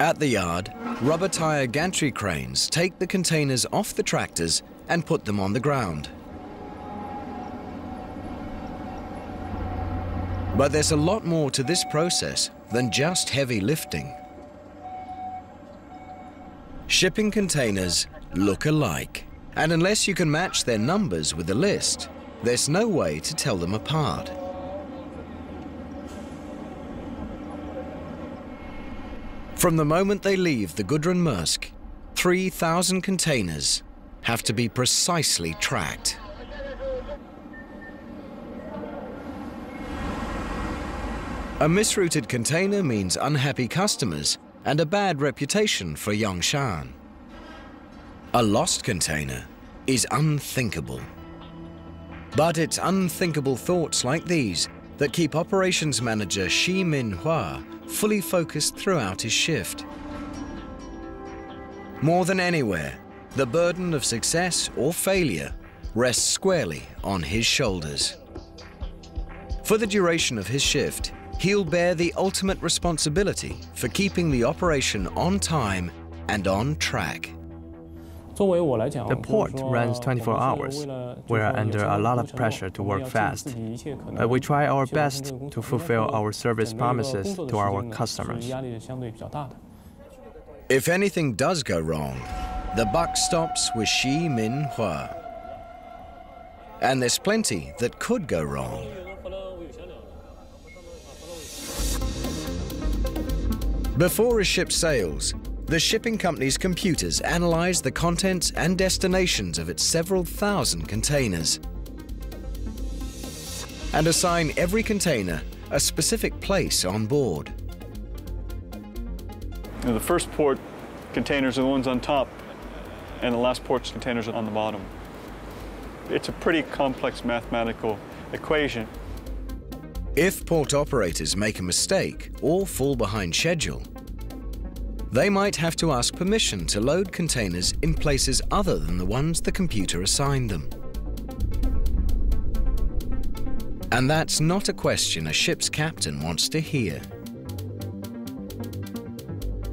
At the yard, rubber tire gantry cranes take the containers off the tractors and put them on the ground. But there's a lot more to this process than just heavy lifting. Shipping containers look alike, and unless you can match their numbers with the list, there's no way to tell them apart. From the moment they leave the Gudrun Maersk, 3,000 containers have to be precisely tracked. A misrouted container means unhappy customers and a bad reputation for Yangshan. A lost container is unthinkable. But it's unthinkable thoughts like these that keep operations manager Shi Min Hua fully focused throughout his shift. More than anywhere, the burden of success or failure rests squarely on his shoulders. For the duration of his shift, he'll bear the ultimate responsibility for keeping the operation on time and on track. The port runs 24 hours. We are under a lot of pressure to work fast. But we try our best to fulfill our service promises to our customers. If anything does go wrong, the buck stops with Shi Min Hua. And there's plenty that could go wrong. Before a ship sails, the shipping company's computers analyze the contents and destinations of its several thousand containers and assign every container a specific place on board. Know, the first port containers are the ones on top, and the last port's containers are on the bottom. It's a pretty complex mathematical equation. If port operators make a mistake or fall behind schedule, they might have to ask permission to load containers in places other than the ones the computer assigned them. And that's not a question a ship's captain wants to hear.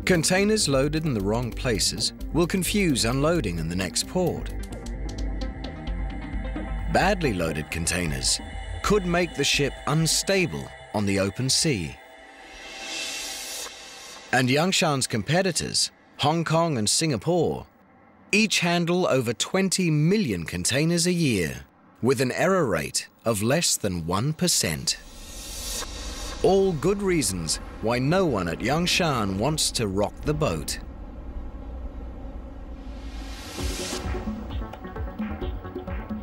Containers loaded in the wrong places will confuse unloading in the next port. Badly loaded containers could make the ship unstable on the open sea. And Yangshan's competitors, Hong Kong and Singapore, each handle over 20 million containers a year with an error rate of less than 1%. All good reasons why no one at Yangshan wants to rock the boat.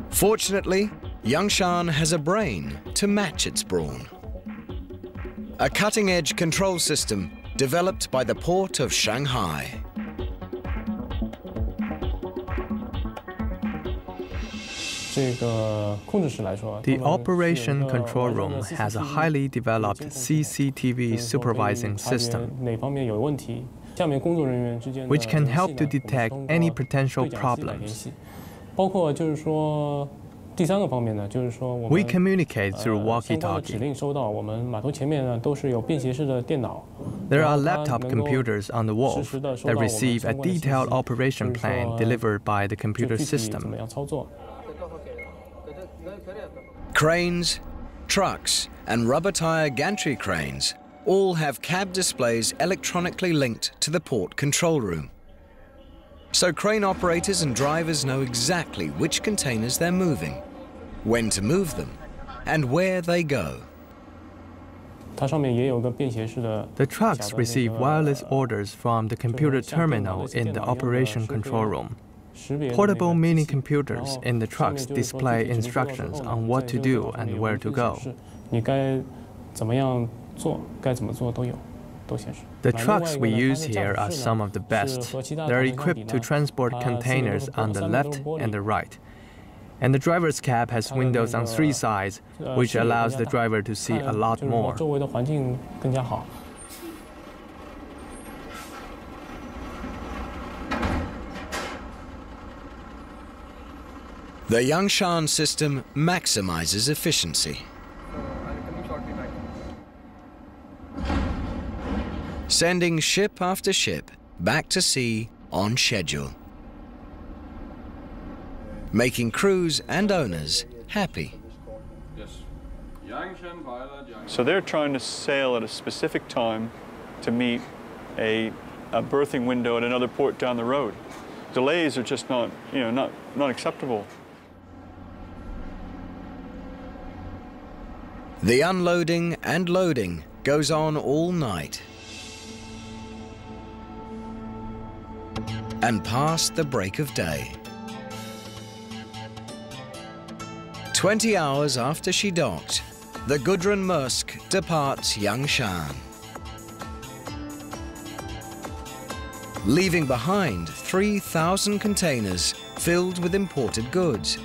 Fortunately, Yangshan has a brain to match its brawn. A cutting-edge control system developed by the port of Shanghai. The operation control room has a highly developed CCTV supervising system, which can help to detect any potential problems. We communicate through walkie-talkie. There are laptop computers on the wharf that receive a detailed operation plan delivered by the computer system. Cranes, trucks, and rubber tire gantry cranes all have cab displays electronically linked to the port control room. So crane operators and drivers know exactly which containers they're moving when to move them, and where they go. The trucks receive wireless orders from the computer terminal in the operation control room. Portable mini computers in the trucks display instructions on what to do and where to go. The trucks we use here are some of the best. They're equipped to transport containers on the left and the right and the driver's cab has windows on three sides, which allows the driver to see a lot more. The Yangshan system maximizes efficiency. sending ship after ship back to sea on schedule, making crews and owners happy. So they're trying to sail at a specific time to meet a, a berthing window at another port down the road. Delays are just not, you know, not, not acceptable. The unloading and loading goes on all night. And past the break of day. 20 hours after she docked, the Gudrun Maersk departs Yangshan. Leaving behind 3,000 containers filled with imported goods.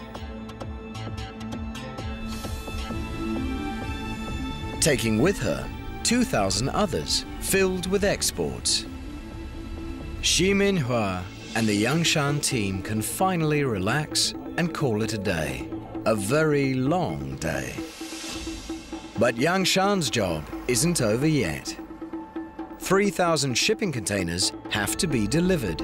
Taking with her 2,000 others filled with exports. Xi Minhua and the Yangshan team can finally relax and call it a day. A very long day. But Yangshan's job isn't over yet. 3,000 shipping containers have to be delivered.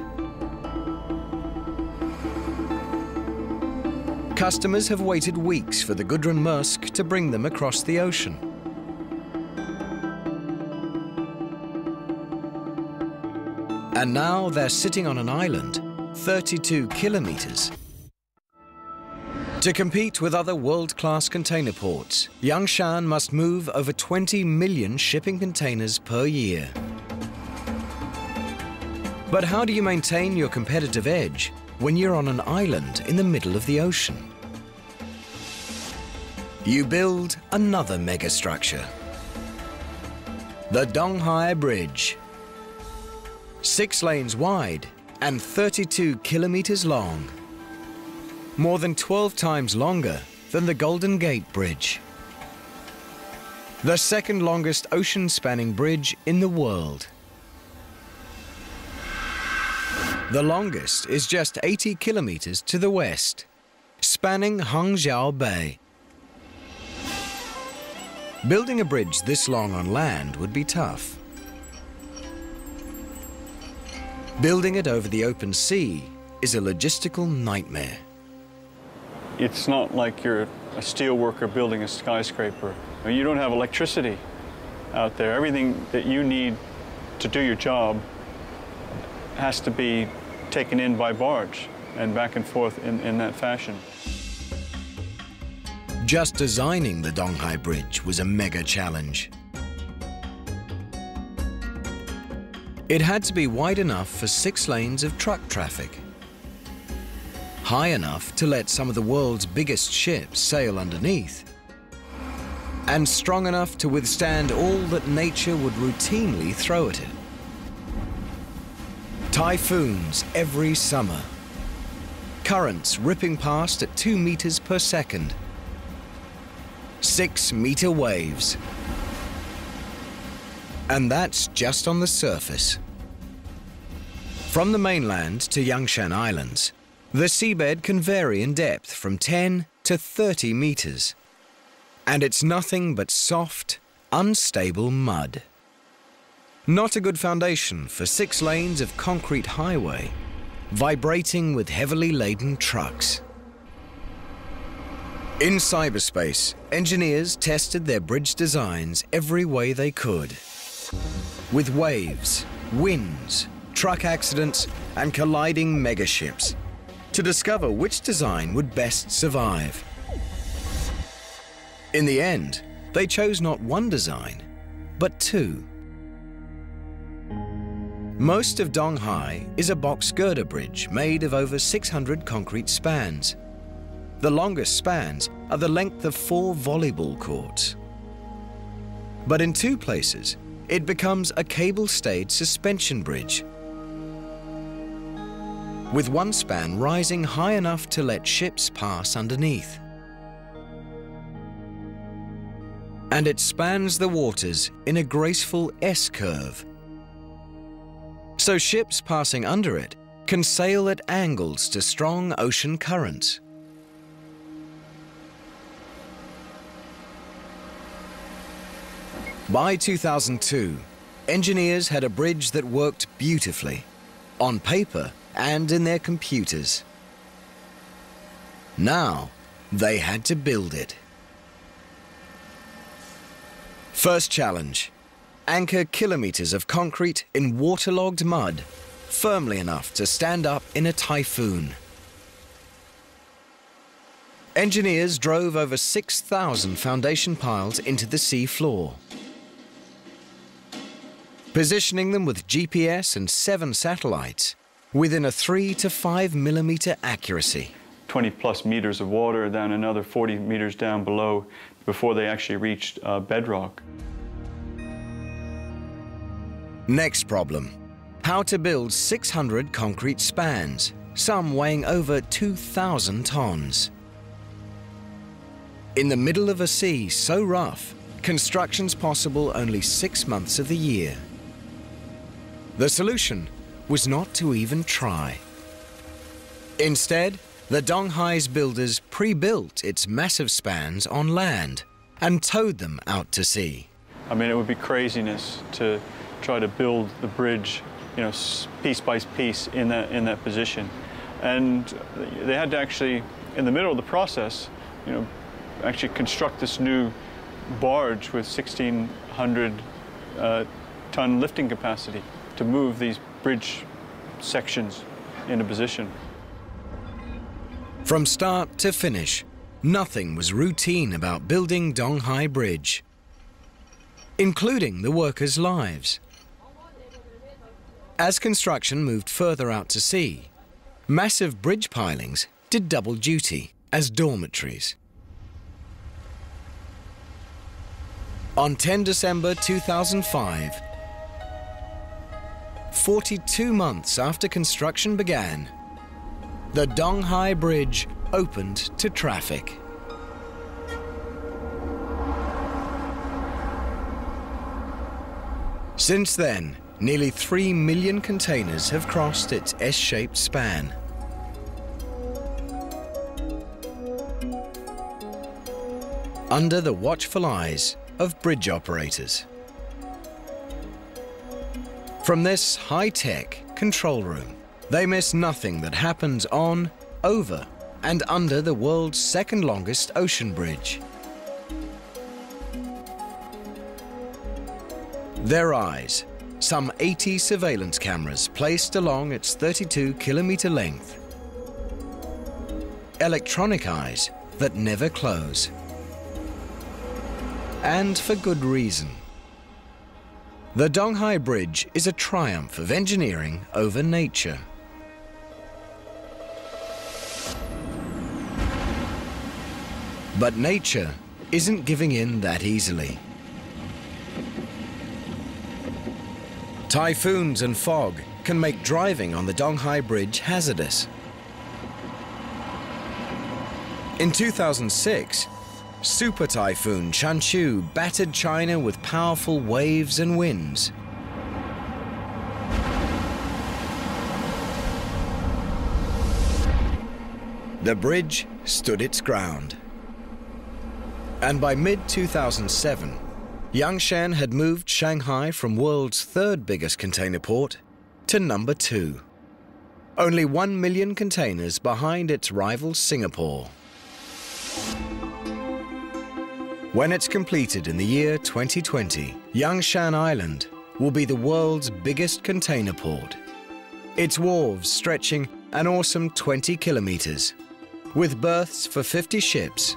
Customers have waited weeks for the Gudrun Maersk to bring them across the ocean. And now they're sitting on an island 32 kilometers to compete with other world-class container ports, Yangshan must move over 20 million shipping containers per year. But how do you maintain your competitive edge when you're on an island in the middle of the ocean? You build another megastructure. The Donghai Bridge. Six lanes wide and 32 kilometers long more than 12 times longer than the Golden Gate Bridge. The second longest ocean-spanning bridge in the world. The longest is just 80 kilometers to the west, spanning Hangzhou Bay. Building a bridge this long on land would be tough. Building it over the open sea is a logistical nightmare it's not like you're a steel worker building a skyscraper. You don't have electricity out there. Everything that you need to do your job has to be taken in by barge and back and forth in, in that fashion. Just designing the Donghai Bridge was a mega challenge. It had to be wide enough for six lanes of truck traffic high enough to let some of the world's biggest ships sail underneath, and strong enough to withstand all that nature would routinely throw at it. Typhoons every summer, currents ripping past at two meters per second, six meter waves. And that's just on the surface. From the mainland to Yangshan Islands, the seabed can vary in depth from 10 to 30 meters. And it's nothing but soft, unstable mud. Not a good foundation for six lanes of concrete highway, vibrating with heavily laden trucks. In cyberspace, engineers tested their bridge designs every way they could. With waves, winds, truck accidents, and colliding megaships to discover which design would best survive. In the end, they chose not one design, but two. Most of Donghai is a box girder bridge made of over 600 concrete spans. The longest spans are the length of four volleyball courts. But in two places, it becomes a cable-stayed suspension bridge with one span rising high enough to let ships pass underneath. And it spans the waters in a graceful S-curve. So ships passing under it can sail at angles to strong ocean currents. By 2002, engineers had a bridge that worked beautifully, on paper and in their computers. Now, they had to build it. First challenge. Anchor kilometers of concrete in waterlogged mud, firmly enough to stand up in a typhoon. Engineers drove over 6,000 foundation piles into the sea floor, positioning them with GPS and seven satellites within a three to five millimeter accuracy. 20 plus meters of water, down another 40 meters down below before they actually reached uh, bedrock. Next problem, how to build 600 concrete spans, some weighing over 2,000 tons. In the middle of a sea so rough, construction's possible only six months of the year. The solution was not to even try. Instead, the Donghai's builders pre-built its massive spans on land and towed them out to sea. I mean, it would be craziness to try to build the bridge, you know, piece by piece in that, in that position. And they had to actually, in the middle of the process, you know, actually construct this new barge with 1,600 uh, ton lifting capacity to move these bridge sections into position. From start to finish, nothing was routine about building Donghai Bridge, including the workers' lives. As construction moved further out to sea, massive bridge pilings did double duty as dormitories. On 10 December 2005, 42 months after construction began, the Donghai Bridge opened to traffic. Since then, nearly 3 million containers have crossed its S-shaped span. Under the watchful eyes of bridge operators. From this high-tech control room, they miss nothing that happens on, over, and under the world's second longest ocean bridge. Their eyes, some 80 surveillance cameras placed along its 32 kilometer length. Electronic eyes that never close. And for good reason. The Donghai Bridge is a triumph of engineering over nature. But nature isn't giving in that easily. Typhoons and fog can make driving on the Donghai Bridge hazardous. In 2006, Super Typhoon Chanchu battered China with powerful waves and winds. The bridge stood its ground. And by mid-2007, Yangshan had moved Shanghai from world's third biggest container port to number two. Only one million containers behind its rival Singapore. When it's completed in the year 2020, Yangshan Island will be the world's biggest container port. Its wharves stretching an awesome 20 kilometers, with berths for 50 ships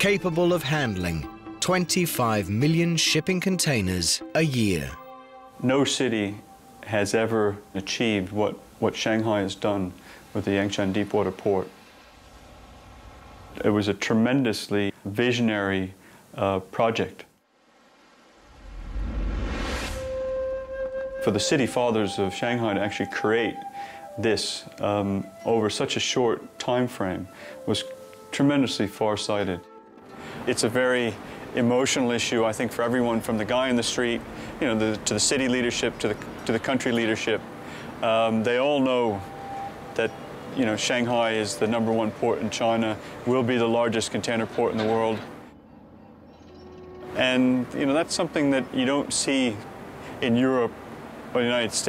capable of handling 25 million shipping containers a year. No city has ever achieved what, what Shanghai has done with the Yangshan Deepwater Port. It was a tremendously visionary uh, project. For the city fathers of Shanghai to actually create this um, over such a short time frame was tremendously far-sighted. It's a very emotional issue, I think, for everyone from the guy in the street, you know, the, to the city leadership, to the, to the country leadership. Um, they all know that, you know, Shanghai is the number one port in China, will be the largest container port in the world. And, you know, that's something that you don't see in Europe or the United States.